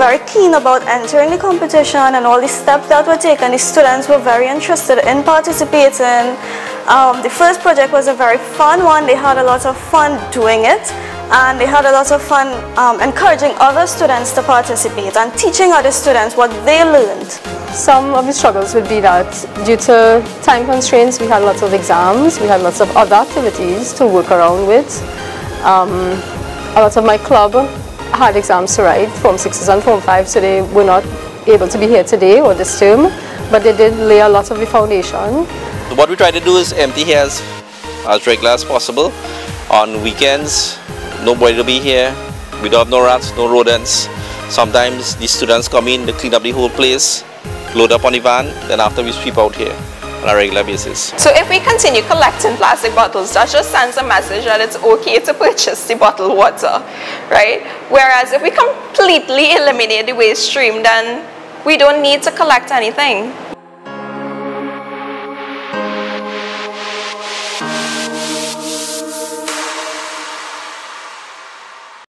screen about entering the competition and all the steps that were taken, the students were very interested in participating. Um, the first project was a very fun one. They had a lot of fun doing it and they had a lot of fun um, encouraging other students to participate and teaching other students what they learned. Some of the struggles would be that due to time constraints, we had lots of exams, we had lots of other activities to work around with. Um, a lot of my club had exams to write, Form 6s and Form 5s, so they were not able to be here today or this term, but they did lay a lot of the foundation. What we try to do is empty here as, as regular as possible. On weekends, nobody will be here. We don't have no rats, no rodents. Sometimes the students come in, they clean up the whole place, load up on the van, then after we sweep out here on a regular basis. So if we continue collecting plastic bottles, that just sends a message that it's okay to purchase the bottled water, right? Whereas if we completely eliminate the waste stream, then we don't need to collect anything.